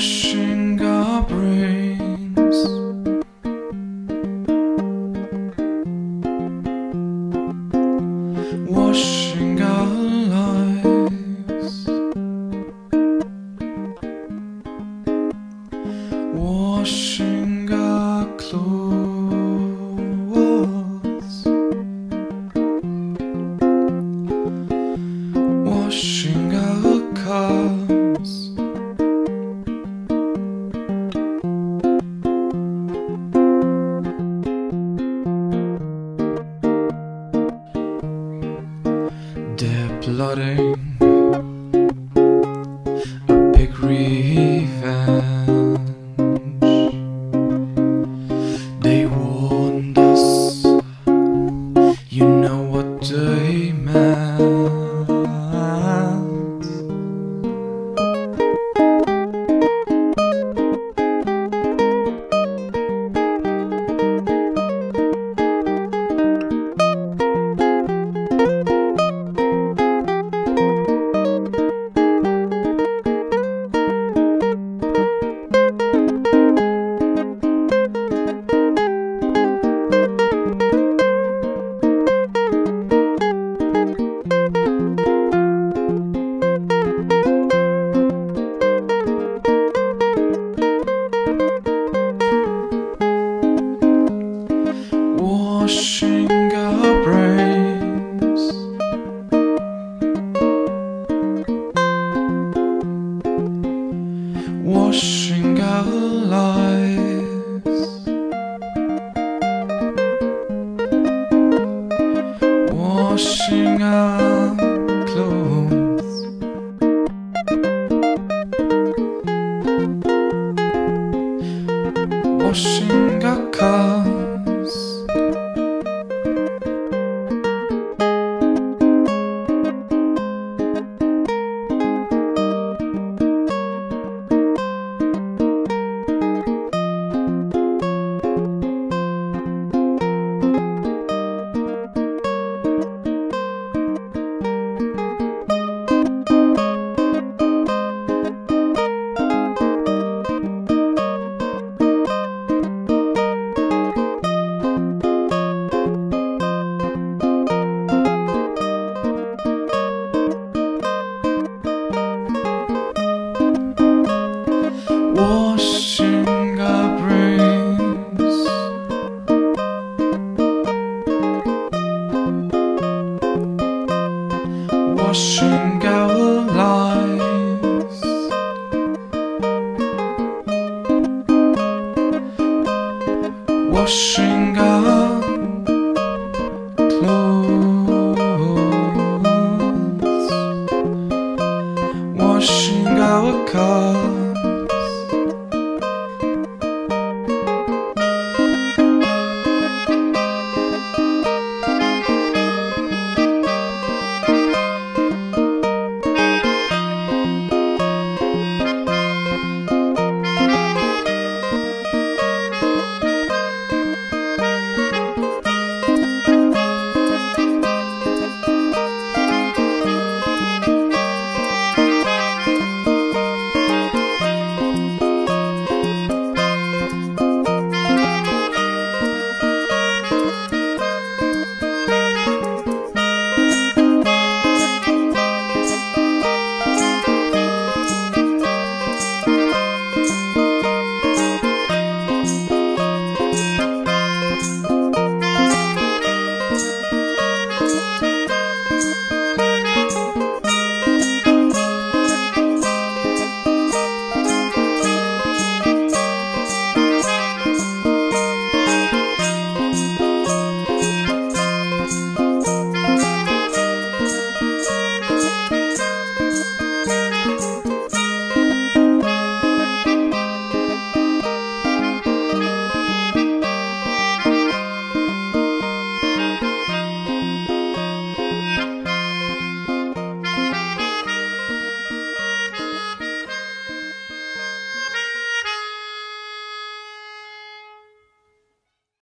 washing our brains. Washing our lives. Washing our clothes. They're plotting washing our brains. Washing our lives, washing our Russian our lies. Washing up clothes, washing our cars.